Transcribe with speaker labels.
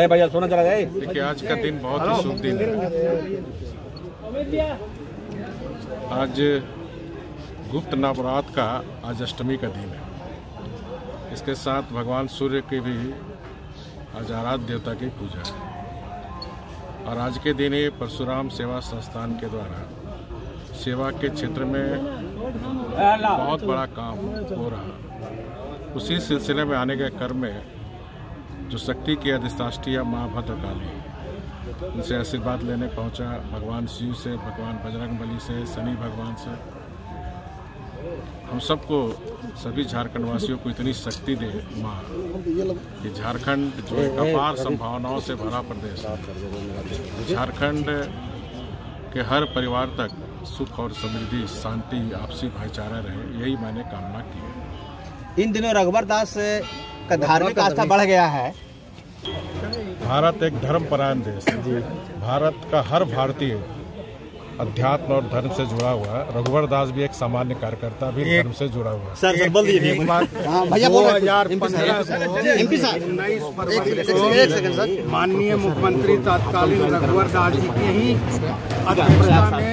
Speaker 1: ए भैया सोना चला जाए
Speaker 2: देखिए आज का दिन बहुत ही शुभ दिन है। आज गुप्त नवरात्र का आज अष्टमी का दिन है। इसके साथ भगवान सूर्य की भी आज आराध्य देवता की पूजा है। और आज के दिन ही परशुराम सेवा संस्थान के द्वारा सेवा के क्षेत्र में बहुत बड़ा काम हो रहा उसी सिलसिले में आने के क्रम में जो शक्ति की अधिष्ठाष्टिया माँ भद्रकाली उनसे आशीर्वाद लेने पहुँचा भगवान शिव से, भगवान बजरंग बली से, शनि भगवान से। हम सबको, सभी झारखंड वासियों को इतनी शक्ति दे माँ कि झारखंड जो एक अपार संभावनाओं से भरा प्रदेश है। झारखंड के हर परिवार तक सुख और समृद्धि, शांति, आपसी भाईचारा रहे, यही मैंने कामना की है।
Speaker 1: इन दिनों रघुवर दास का धार्मिक आस्था बढ़ गया है।
Speaker 2: भारत एक धर्मपरायण देश है। भारत का हर भारतीय अध्यात्म और धर्म से जुड़ा हुआ है। रघुवर दास भी एक सामान्य कार्यकर्ता भी धर्म से जुड़ा हुआ है।
Speaker 1: सर सर बोल दीजिए। हाँ भैया बोल रहे एमपी साहब
Speaker 3: उन्नीस
Speaker 1: एक सेकंड सर।
Speaker 3: माननीय मुख्यमंत्री तत्कालीन रघुवर दास जी की ही अध्यक्षता में